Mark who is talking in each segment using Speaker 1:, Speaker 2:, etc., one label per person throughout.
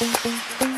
Speaker 1: Thank you.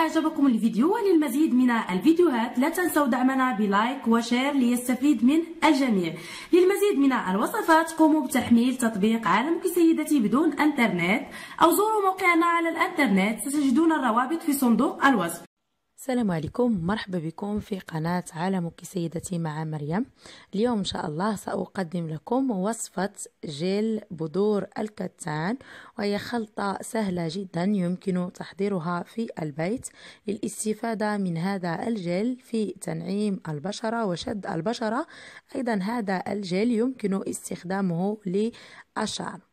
Speaker 1: أعجبكم الفيديو وللمزيد من الفيديوهات لا تنسوا دعمنا ب like و share ليستفيد منه الجميع. للمزيد من الوصفات قوموا بتحميل تطبيق عالمك سيدتي بدون إنترنت أو زوروا موقعنا على الإنترنت ستجدون الروابط في صندوق الوصف.
Speaker 2: السلام عليكم. مرحبا بكم في قناة عالمك سيدتي مع مريم. اليوم إن شاء الله سأقدم لكم وصفة جيل بذور الكتان وهي خلطة سهلة جدا يمكن تحضيرها في البيت. للاستفادة من هذا الجيل في تنعيم البشرة وشد البشرة أيضا هذا الجيل يمكن استخدامه للشعر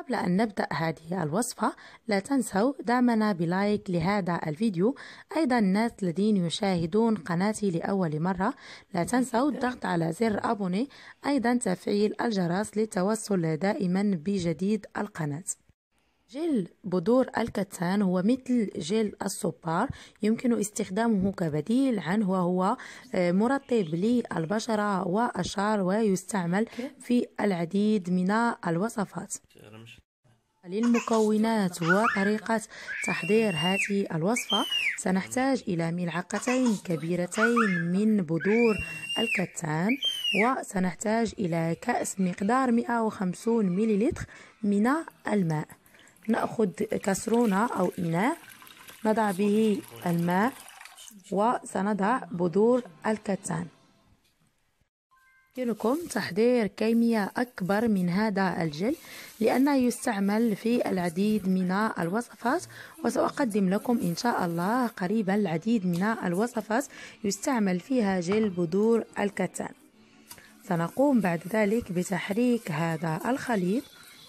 Speaker 2: قبل أن نبدأ هذه الوصفة لا تنسوا دعمنا بلايك لهذا الفيديو. أيضا الناس الذين يشاهدون قناتي لأول مرة لا تنسوا الضغط على زر أبوني. أيضا تفعيل الجرس للتوصل دائما بجديد القناة. جل بذور الكتان هو مثل جل الصبار يمكن استخدامه كبديل عنه وهو مرطب للبشرة والشعر ويستعمل في العديد من الوصفات. للمكونات وطريقة تحضير هذه الوصفة سنحتاج إلى ملعقتين كبيرتين من بذور الكتان وسنحتاج إلى كأس مقدار 150 مليلتر من الماء. نأخذ كسرونة أو إناء نضع به الماء وسنضع بذور الكتان. يمكنكم تحضير كمية أكبر من هذا الجل لأنه يستعمل في العديد من الوصفات وسأقدم لكم إن شاء الله قريبا العديد من الوصفات يستعمل فيها جل بذور الكتان. سنقوم بعد ذلك بتحريك هذا الخليط.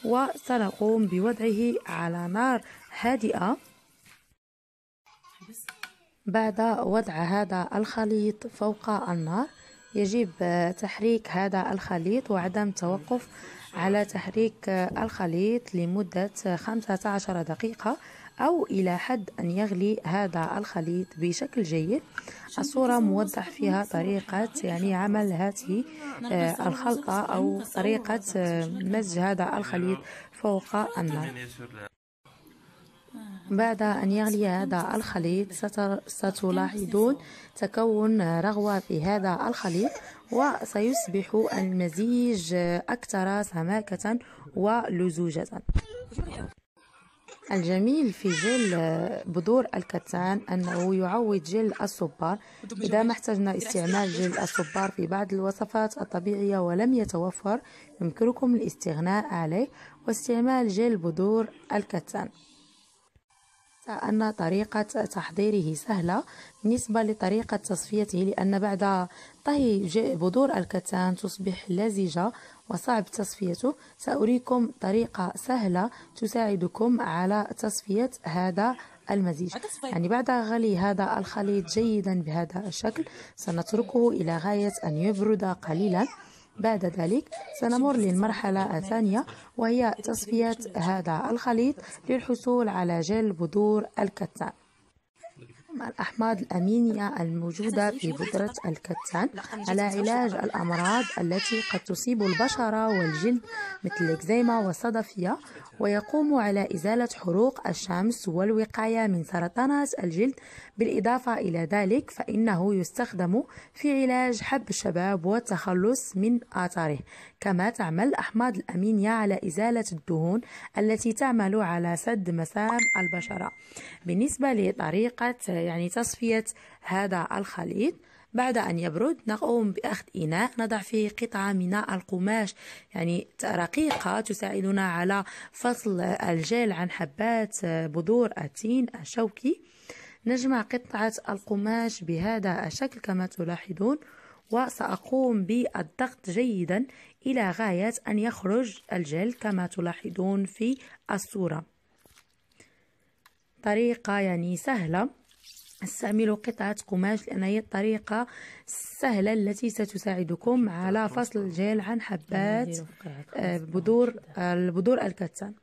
Speaker 2: وسنقوم بوضعه على نار هادئة. بعد وضع هذا الخليط فوق النار يجب تحريك هذا الخليط وعدم التوقف على تحريك الخليط لمدة 15 دقيقة. أو إلى حد أن يغلي هذا الخليط بشكل جيد. الصورة موضح فيها طريقة يعني عمل هذه الخلطة أو طريقة مزج هذا الخليط فوق النار. بعد أن يغلي هذا الخليط ستلاحظون تكون رغوة في هذا الخليط وسيصبح المزيج أكثر سماكة ولزوجة. الجميل في جل بذور الكتان أنه يعوض جل الصبار. إذا ما احتجنا استعمال جل الصبار في بعض الوصفات الطبيعية ولم يتوفر يمكنكم الاستغناء عليه واستعمال جل بذور الكتان. أن طريقة تحضيره سهلة بالنسبة لطريقة تصفيته لأن بعد طهي بذور الكتان تصبح لزجة وصعب تصفيته. سأريكم طريقة سهلة تساعدكم على تصفية هذا المزيج. يعني بعد غلي هذا الخليط جيدا بهذا الشكل سنتركه إلى غاية أن يبرد قليلا. بعد ذلك سنمر للمرحلة الثانية وهي تصفية هذا الخليط للحصول على جل بذور الكتان. الأحماض الأمينية الموجودة في بذرة الكتان على علاج الأمراض التي قد تصيب البشرة والجلد مثل الإكزيما والصدفية ويقوم على إزالة حروق الشمس والوقاية من سرطانات الجلد. بالإضافة إلى ذلك فإنه يستخدم في علاج حب الشباب والتخلص من آثاره. كما تعمل الأحماض الأمينية على إزالة الدهون التي تعمل على سد مسام البشرة. بالنسبة لطريقة يعني تصفية هذا الخليط. بعد أن يبرد نقوم بأخذ إناء. نضع فيه قطعة من القماش. يعني رقيقة تساعدنا على فصل الجل عن حبات بذور التين الشوكي. نجمع قطعة القماش بهذا الشكل كما تلاحظون وسأقوم بالضغط جيدا إلى غاية أن يخرج الجل كما تلاحظون في الصورة. طريقة يعني سهلة. استعملوا قطعة قماش لأن هي الطريقة السهلة التي ستساعدكم على فصل الجيل عن حبات آه، بذور البذور الكتان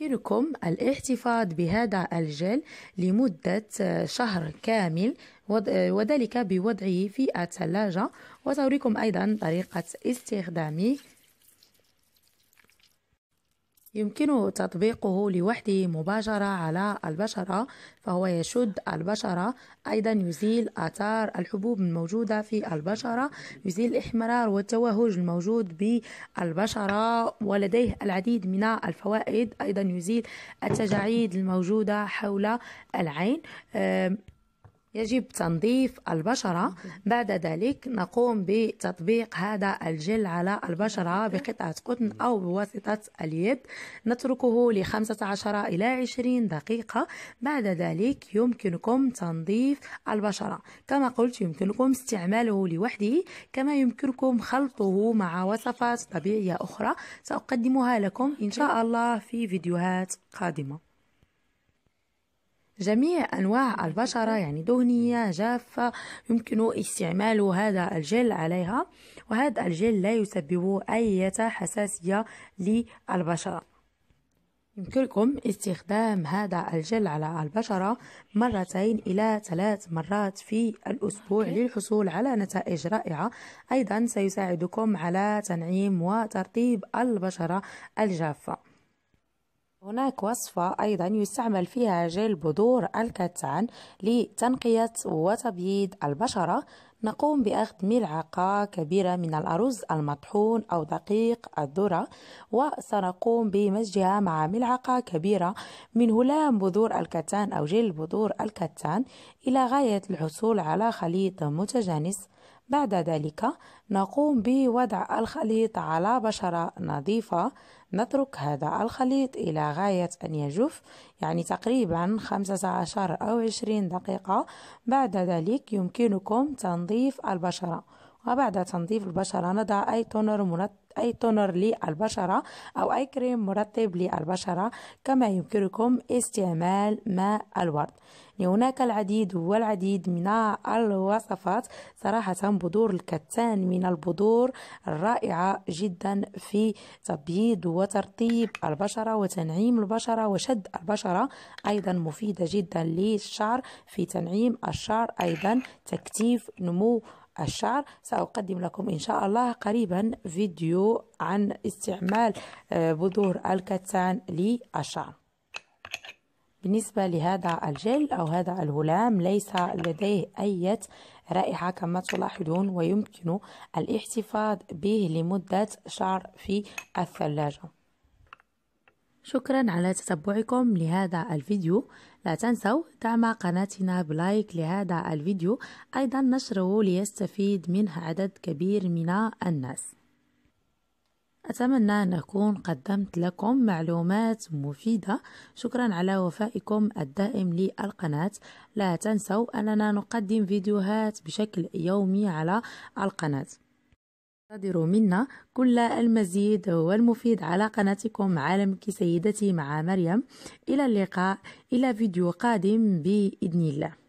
Speaker 2: يمكنكم الاحتفاظ بهذا الجل لمدة شهر كامل وذلك بوضعه في الثلاجة وسأريكم أيضا طريقة استخدامه. يمكن تطبيقه لوحده مباشرة على البشرة فهو يشد البشرة. أيضا يزيل آثار الحبوب الموجودة في البشرة يزيل الإحمرار والتوهج الموجود بالبشرة ولديه العديد من الفوائد. أيضا يزيل التجاعيد الموجودة حول العين. يجب تنظيف البشرة. بعد ذلك نقوم بتطبيق هذا الجل على البشرة بقطعة قطن أو بواسطة اليد. نتركه ل 15 إلى 20 دقيقة. بعد ذلك يمكنكم تنظيف البشرة. كما قلت يمكنكم استعماله لوحده. كما يمكنكم خلطه مع وصفات طبيعية أخرى. سأقدمها لكم إن شاء الله في فيديوهات قادمة. جميع أنواع البشرة يعني دهنية جافة يمكن استعمال هذا الجل عليها وهذا الجل لا يسبب أي حساسية للبشرة. يمكنكم استخدام هذا الجل على البشرة مرتين إلى ثلاث مرات في الأسبوع للحصول على نتائج رائعة. أيضا سيساعدكم على تنعيم وترطيب البشرة الجافة. هناك وصفة أيضا يستعمل فيها جل بذور الكتان لتنقية وتبييض البشرة. نقوم بأخذ ملعقة كبيرة من الأرز المطحون أو دقيق الذرة وسنقوم بمزجها مع ملعقة كبيرة من هلام بذور الكتان أو جل بذور الكتان إلى غاية الحصول على خليط متجانس. بعد ذلك نقوم بوضع الخليط على بشرة نظيفة. نترك هذا الخليط إلى غاية أن يجف يعني تقريبا 15 أو 20 دقيقة. بعد ذلك يمكنكم تنظيف البشرة. وبعد تنظيف البشرة نضع أي تونر مرطب أي تونر للبشرة أو أي كريم مرطب للبشرة كما يمكنكم استعمال ماء الورد. هناك العديد والعديد من الوصفات صراحة بذور الكتان من البذور الرائعة جدا في تبييض وترطيب البشرة وتنعيم البشرة وشد البشرة أيضا مفيدة جدا للشعر في تنعيم الشعر أيضا تكثيف نمو الشعر. سأقدم لكم إن شاء الله قريبا فيديو عن استعمال آه، بذور الكتان للشعر. بالنسبة لهذا الجل أو هذا الهلام ليس لديه أي رائحة كما تلاحظون ويمكن الاحتفاظ به لمدة شهر في الثلاجة. شكرا على تتبعكم لهذا الفيديو. لا تنسوا دعم قناتنا بلايك لهذا الفيديو. أيضا نشره ليستفيد منه عدد كبير من الناس. أتمنى أن أكون قدمت لكم معلومات مفيدة. شكرا على وفائكم الدائم للقناة. لا تنسوا أننا نقدم فيديوهات بشكل يومي على القناة. انتظروا منا كل المزيد والمفيد على قناتكم عالمك سيدتي مع مريم. إلى اللقاء إلى فيديو قادم بإذن الله.